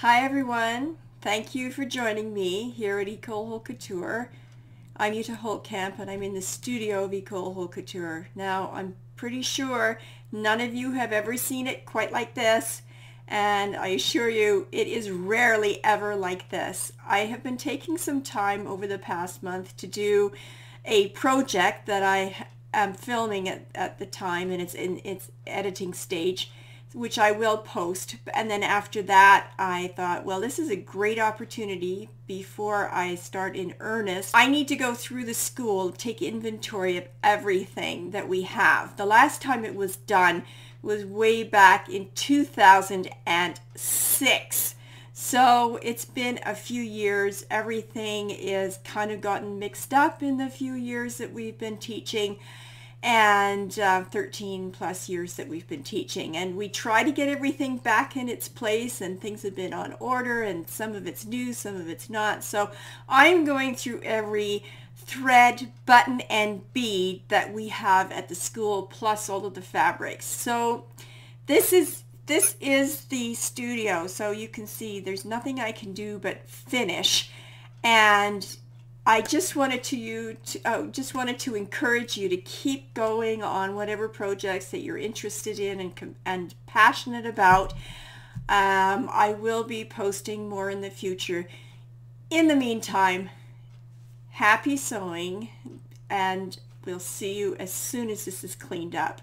Hi everyone. Thank you for joining me here at Ecole Couture. I'm Jutta Holtkamp and I'm in the studio of Ecole Couture. Now I'm pretty sure none of you have ever seen it quite like this and I assure you it is rarely ever like this. I have been taking some time over the past month to do a project that I am filming at, at the time and it's in its editing stage which I will post. And then after that, I thought, well, this is a great opportunity before I start in earnest. I need to go through the school, take inventory of everything that we have. The last time it was done was way back in 2006. So it's been a few years. Everything is kind of gotten mixed up in the few years that we've been teaching and uh, 13 plus years that we've been teaching. And we try to get everything back in its place and things have been on order and some of it's new, some of it's not. So I'm going through every thread, button, and bead that we have at the school plus all of the fabrics. So this is this is the studio. So you can see there's nothing I can do but finish. And I just wanted to you to, oh, just wanted to encourage you to keep going on whatever projects that you're interested in and and passionate about. Um, I will be posting more in the future. In the meantime, happy sewing, and we'll see you as soon as this is cleaned up.